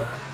Yeah.